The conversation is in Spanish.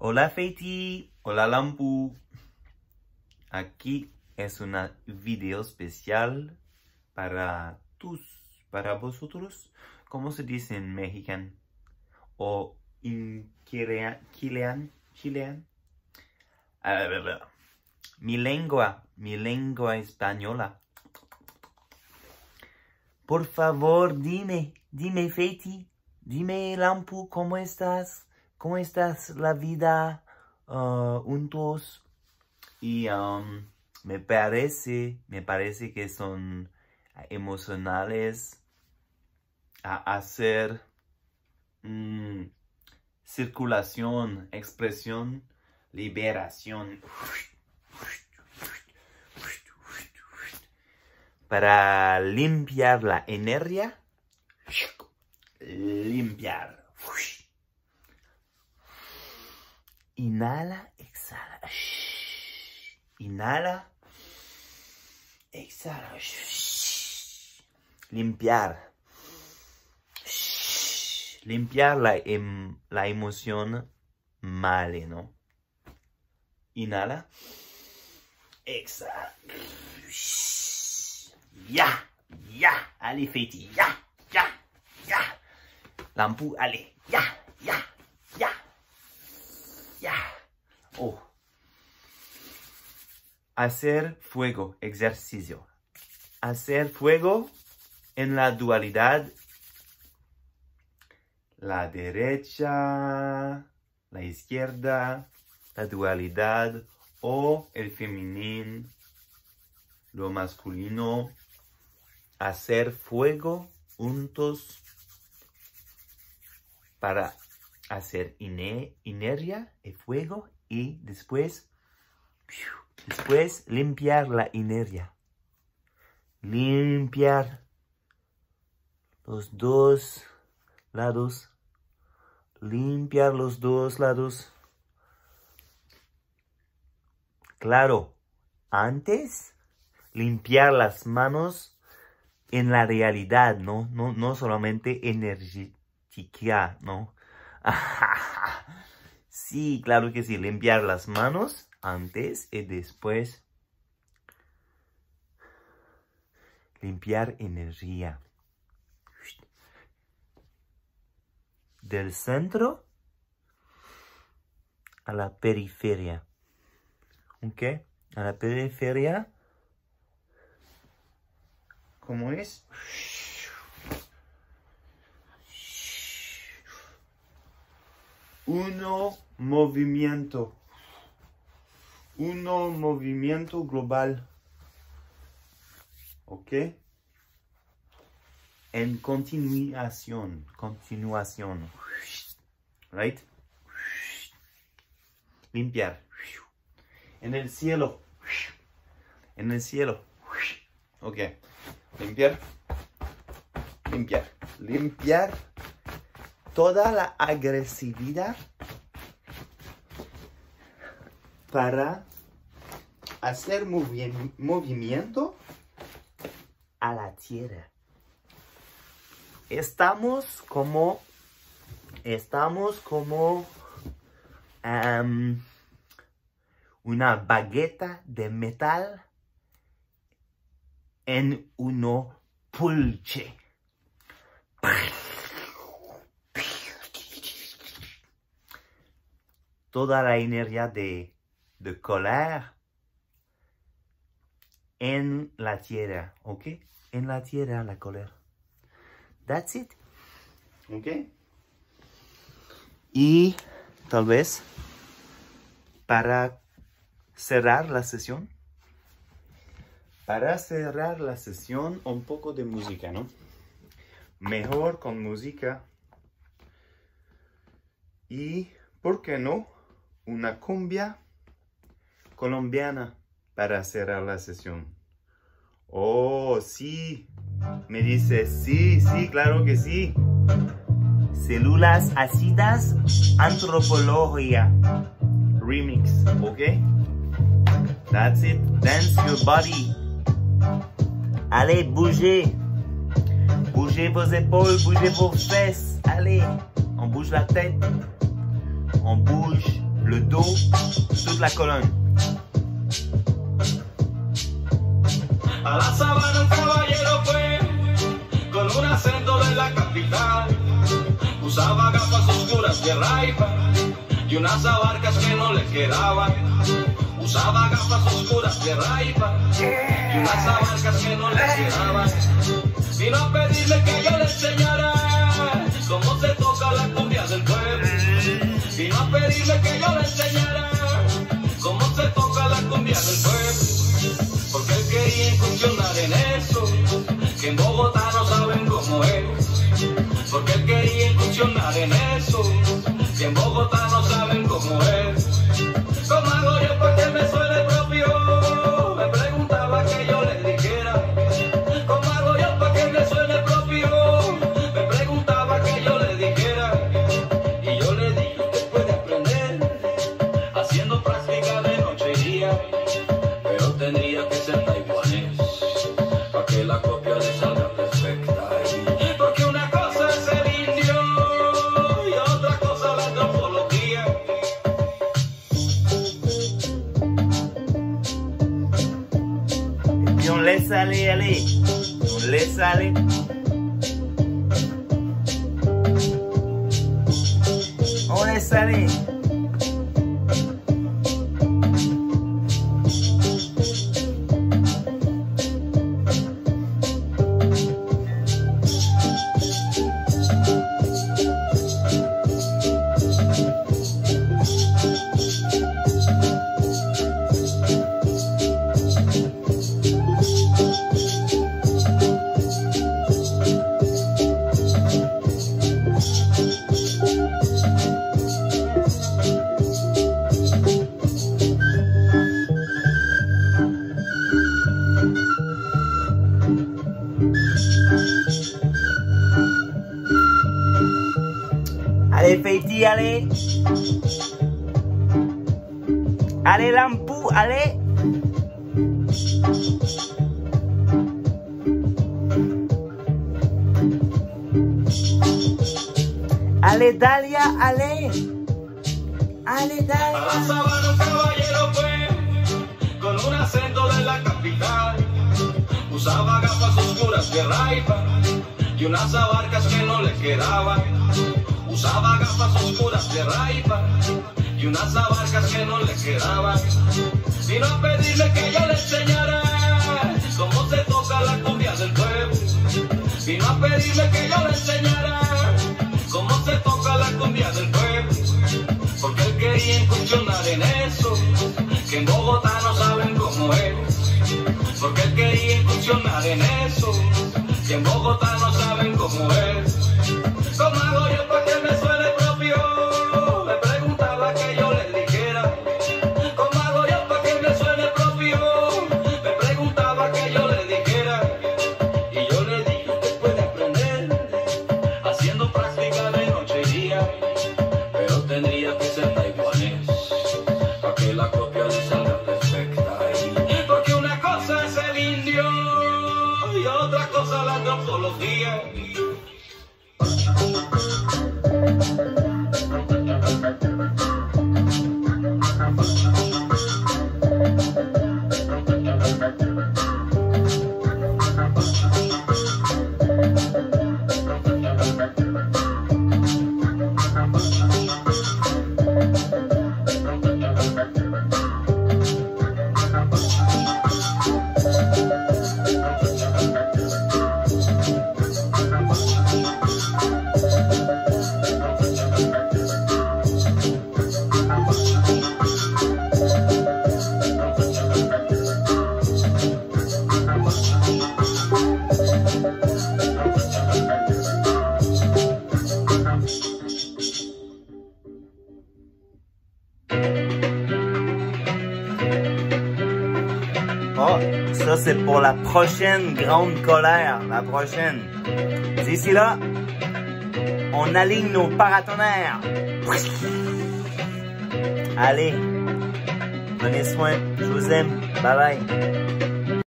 Hola Feiti, hola Lampu. Aquí es un video especial para tus, para vosotros. ¿Cómo se dice en mexicano? O en chilean, chilean, chilean. Mi lengua, mi lengua española. Por favor, dime, dime Feiti, dime Lampu, ¿cómo estás? ¿Cómo estás la vida uh, juntos? Y me parece, me parece que son emocionales a hacer mm, circulación, expresión, liberación. Para limpiar la energía, limpiar. Inhala, exhala. Inhala. Exhala. Limpiar. Limpiar la, em, la emoción mala, ¿no? Inhala. Exhala. Ya, ya. Allez, Feti. Ya, ya, ya. Lampu. Ya, ya, ya. Hacer fuego, ejercicio. Hacer fuego en la dualidad. La derecha, la izquierda, la dualidad o el femenino, lo masculino. Hacer fuego juntos para hacer inercia y fuego y después, después limpiar la inercia. Limpiar los dos lados. Limpiar los dos lados. Claro, antes limpiar las manos en la realidad, ¿no? No, no solamente energética, ¿no? sí, claro que sí. Limpiar las manos antes y después. Limpiar energía. Del centro a la periferia. ¿Ok? A la periferia. ¿Cómo es? Uno movimiento. Uno movimiento global. ¿Ok? En continuación. Continuación. Right? Limpiar. En el cielo. En el cielo. Ok. Limpiar. Limpiar. Limpiar toda la agresividad para hacer movimiento a la tierra. Estamos como, estamos como una bagueta de metal en uno pulche. Toda la energía de, de colère en la tierra, ¿ok? En la tierra la colère. That's it. ¿Ok? Y tal vez para cerrar la sesión, para cerrar la sesión un poco de música, ¿no? Mejor con música. Y, ¿por qué no? Una cumbia colombiana para cerrar la sesión. Oh, sí. Me dice, sí, sí, claro que sí. Células ácidas, antropología. Remix, ¿ok? That's it. Dance your body. Allez, bougez. Bougez vos épaules, bougez vos fesses. Allez, on bouge la tête. On bouge le dos, toute la colonne. A la sabana un caballero fue con un acento de la capital. Usaba gafas oscuras de raipa y unas abarcas que no le quedaban. Usaba gafas oscuras de raipa y unas abarcas que no le quedaban. Vino a pedirle que yo le enseñara en eso, que sally y le sale. Allez. Allez, Lampou, allez. Allez, Dalia, allez. Allez, A la Dalia. sabana un caballero fue con un acento de la capital. Usaba gafas oscuras de raipa y unas abarcas que no le quedaban. Usaba gafas oscuras de raipa y unas abarcas que no le quedaban. Vino a pedirle que yo le enseñara cómo se toca la cumbia del pueblo. Vino a pedirle que yo le enseñara cómo se toca la cumbia del pueblo. Porque él quería incursionar en eso, que en Bogotá no saben cómo es. Porque él quería incursionar en eso, que en Bogotá no otra cosa la antropología. Oh, ça c'est pour la prochaine grande colère, la prochaine. D'ici là, on aligne nos paratonnerres. Allez, prenez soin, je vous aime, bye bye.